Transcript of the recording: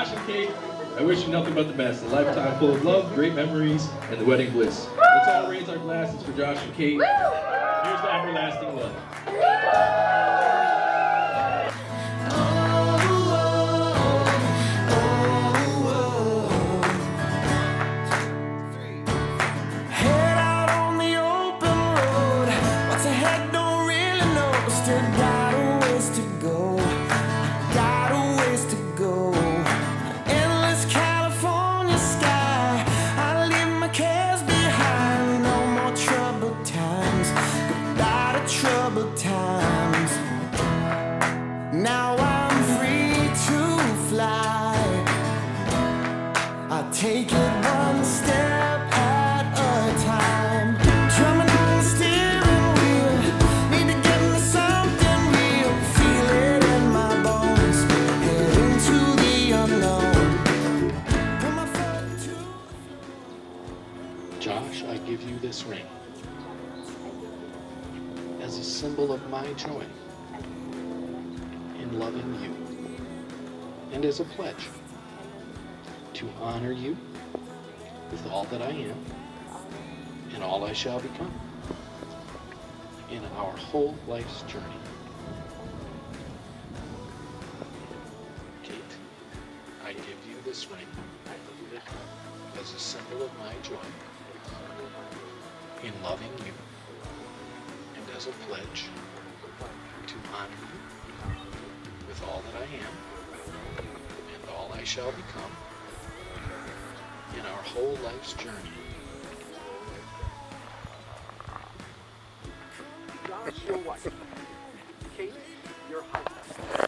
Josh and Kate, I wish you nothing but the best. A lifetime full of love, great memories, and the wedding bliss. Let's all raise our glasses for Josh and Kate. Here's to everlasting love. Head Now I'm free to fly. I take it one step at a time. Drumming on the steering wheel. Need to get me something real. Feel it in my bones. Head into the unknown. Josh, I give you this ring as a symbol of my joy in loving you and as a pledge to honor you with all that I am and all I shall become in our whole life's journey. Kate, I give you this ring as a symbol of my joy in loving you and as a pledge to honor you with all that I am and all I shall become in our whole life's journey. Josh, your wife. Kate, your husband.